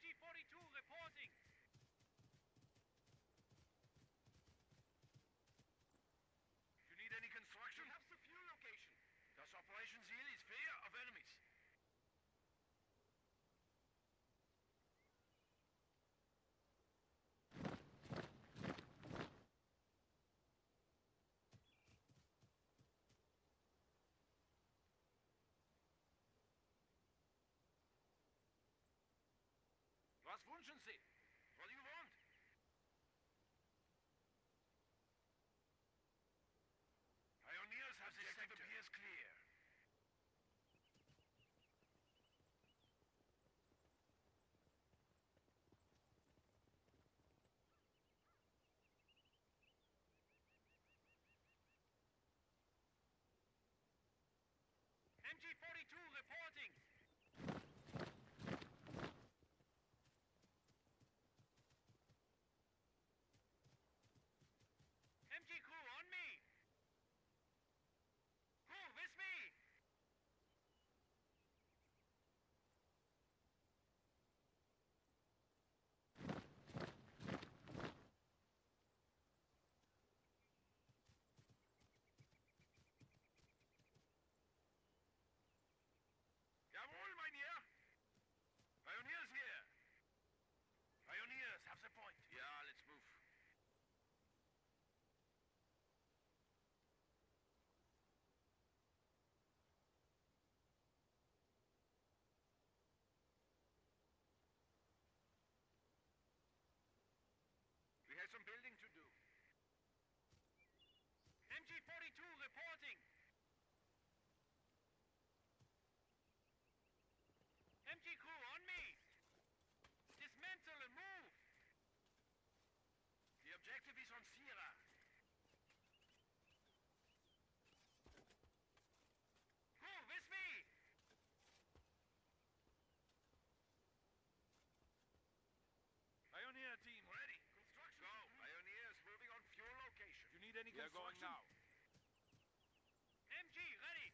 MG42 reporting. You need any construction? We have the fuel location. Das Operationsziel is fear of enemies. Was wünschen Sie? What do you want? Pioneers have the sector. appears clear. MG42 reporting. MG crew on me. Crew with me. Jawohl, mein Herr. Pioneers here. Pioneers have the point. Yeah, let's move. We have some building to do. MG42 reporting. MG crew on me. Dismantle and move. The objective is on Sierra. Crew with me. Pioneer team ready. Construction. Go. Pioneers moving on fuel location. You need any We are going now. MG ready.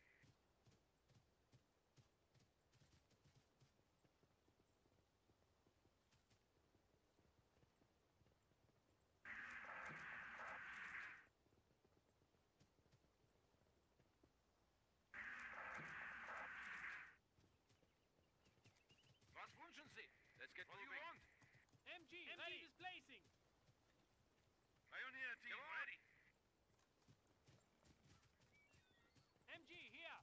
Was wünschen Sie? Let's get What do you want? MG, MG ready. displacing. Pioneer team on. ready. MG here.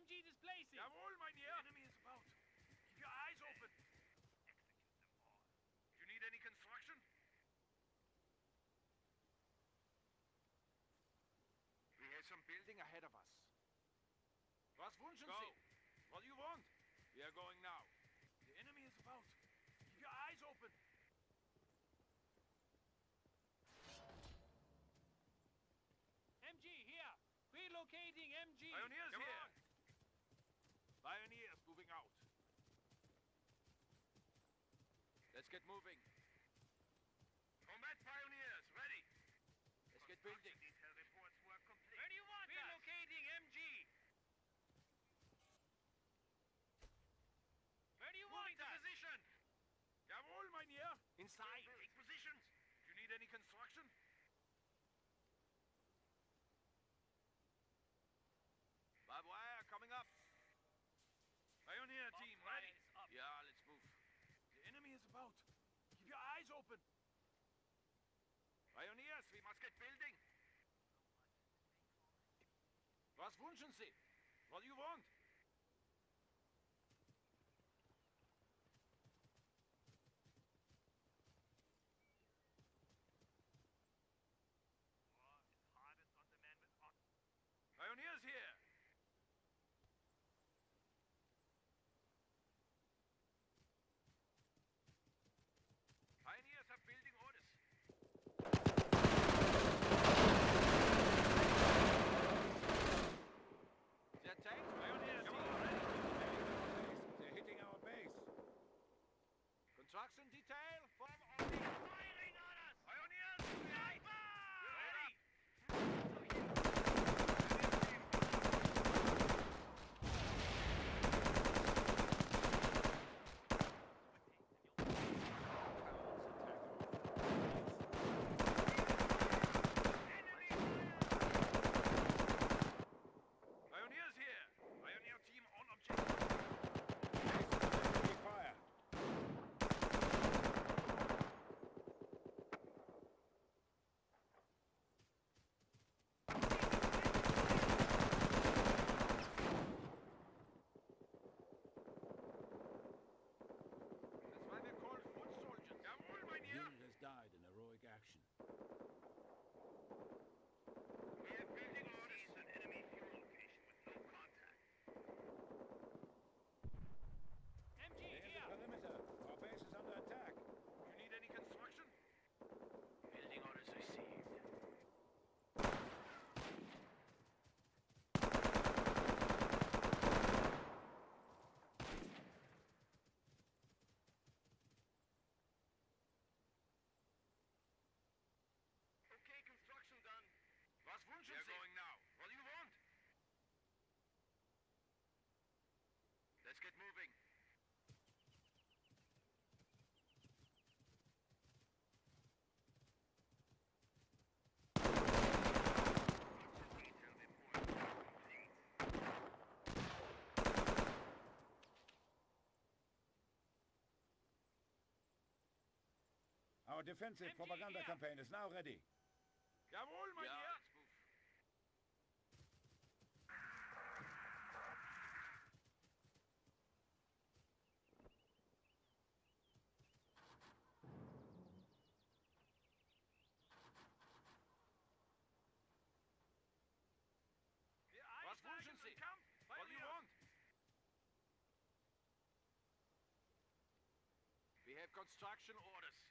MG displacing. Jawohl, mein Herr. The enemy is about. Keep your eyes open. Execute them all. Do you need any construction? We have some building ahead of us. Was wünschen Go. Sie? What do you want? We are going now. The enemy is about. Keep your eyes open. MG here. Relocating MG. Pioneers Come here. on. Pioneers moving out. Let's get moving. Combat pioneers ready. Let's get building. Reports were complete. Where do you want us? Relocating MG. Where do you Moving want to us? position. Jawohl, mein Herr. Inside. Take positions. Do you need any construction? Barbed wire coming up. Pioneer team ready. Yeah, let's move. The enemy is about. Keep your eyes open. Pioneers, we must get building. Was wünschen Sie? What do you want? Our defensive MG propaganda here. campaign is now ready. Jawohl, mein ja, What do you want? We have construction orders.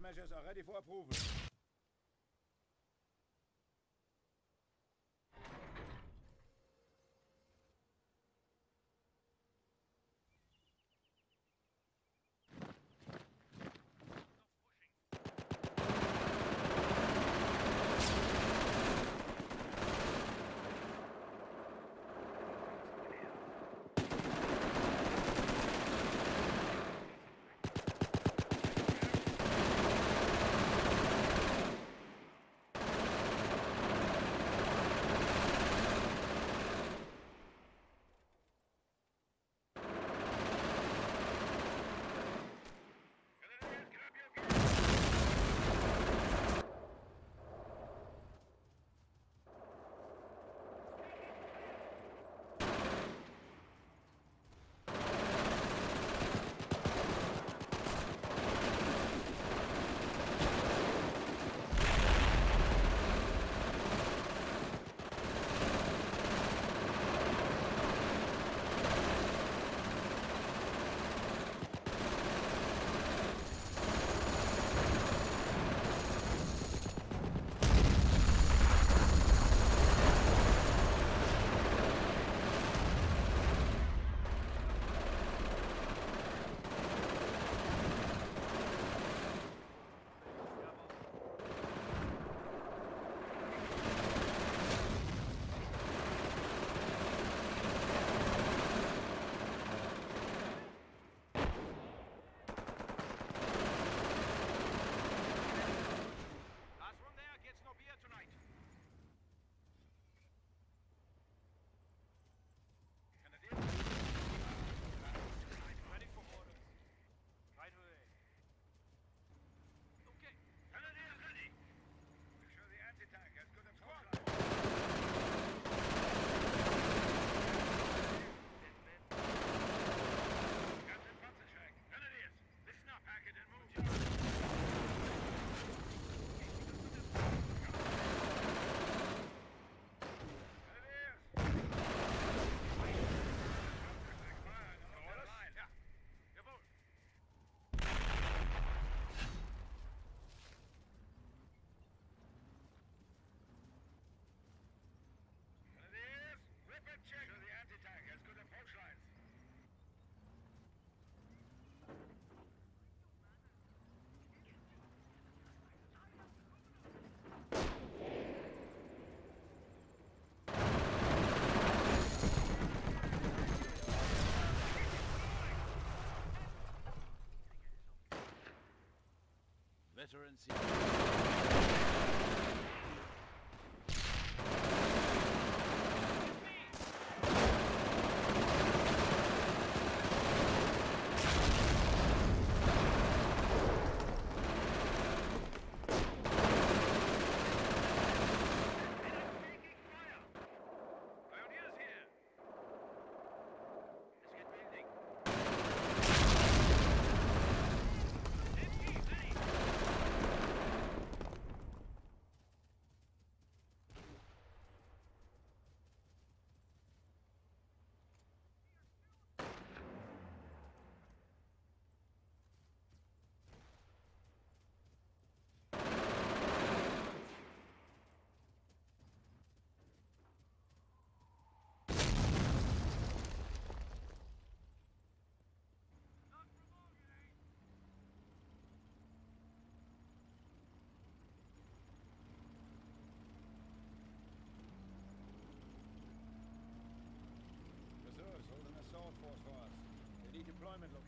du Major Zora, des fois. better and see. deployment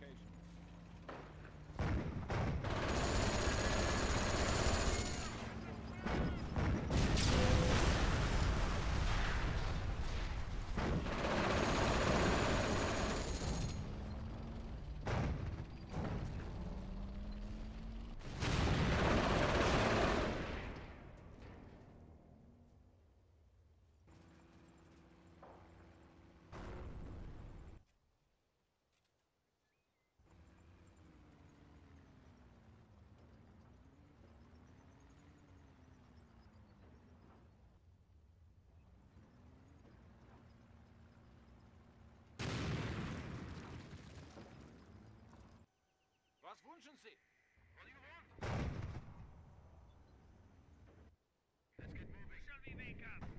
Was wünschen Sie? What do you want? Let's get moving. Shall we wake up?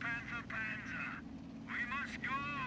Panzer, Panzer. We must go.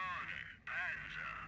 Panzer. Panzer